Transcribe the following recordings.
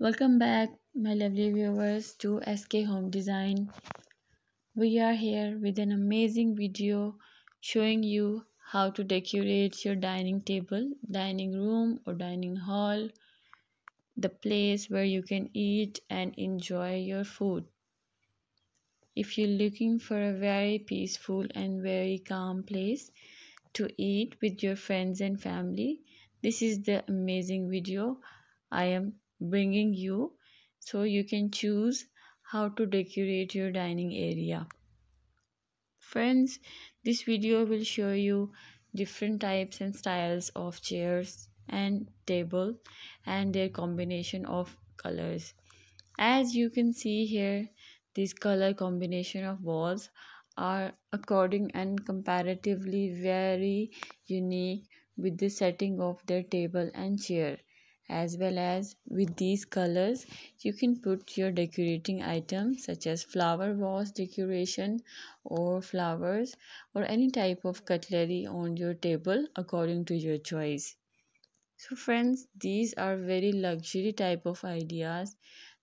Welcome back, my lovely viewers, to SK Home Design. We are here with an amazing video showing you how to decorate your dining table, dining room, or dining hall, the place where you can eat and enjoy your food. If you're looking for a very peaceful and very calm place to eat with your friends and family, this is the amazing video I am bringing you so you can choose how to decorate your dining area. Friends, this video will show you different types and styles of chairs and table and their combination of colors. As you can see here, this color combination of walls are according and comparatively very unique with the setting of their table and chair as well as with these colors you can put your decorating items such as flower vase decoration or flowers or any type of cutlery on your table according to your choice. So friends these are very luxury type of ideas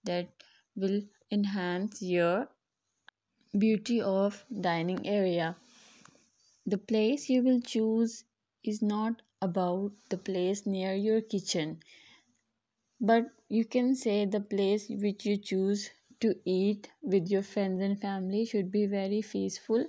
that will enhance your beauty of dining area. The place you will choose is not about the place near your kitchen but you can say the place which you choose to eat with your friends and family should be very peaceful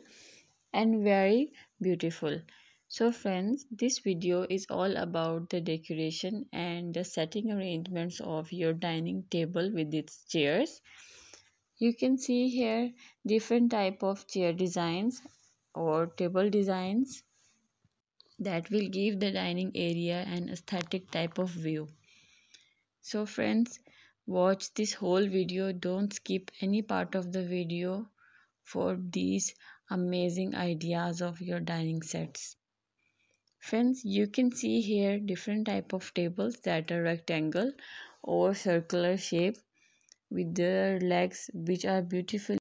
and very beautiful. So friends this video is all about the decoration and the setting arrangements of your dining table with its chairs. You can see here different type of chair designs or table designs that will give the dining area an aesthetic type of view so friends watch this whole video. Don't skip any part of the video for these amazing ideas of your dining sets. Friends you can see here different type of tables that are rectangle or circular shape with their legs which are beautiful